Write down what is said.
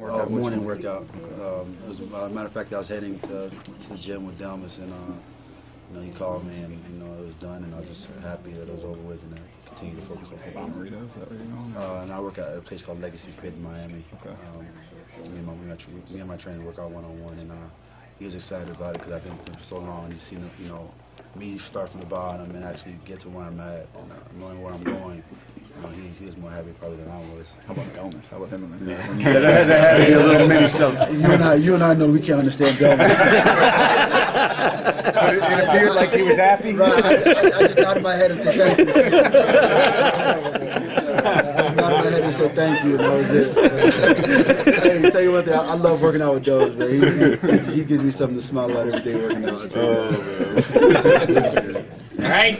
Uh, morning workout. Um, it was, uh, matter of fact, I was heading to, to the gym with Delmas, and uh, you know he called me, and you know it was done, and I was just happy that it was over with, and I continue to focus on football. Bonarito, is that where you're going? Uh, and I work at a place called Legacy Fit in Miami. Okay. Um, me, and my, me, and my, me and my trainer work out one on one, and uh, he was excited about it because I've been with him for so long. and He's seen, you know, me start from the bottom and actually get to where I'm at, and, uh, knowing where I'm going. You know, he, he was more happy probably than I was. How about Delmas? How about him in the car? that had to be a little mini something. You and I, you and I know we can't understand Delmas. It appeared like he was happy. Right, I, I, I just nodded my head and said thank you. I just nodded my head and said thank you, and that was it. hey, tell you one thing, I, I love working out with Doge, man. He, he, he gives me something to smile at every day working out. I tell you oh, that. All right.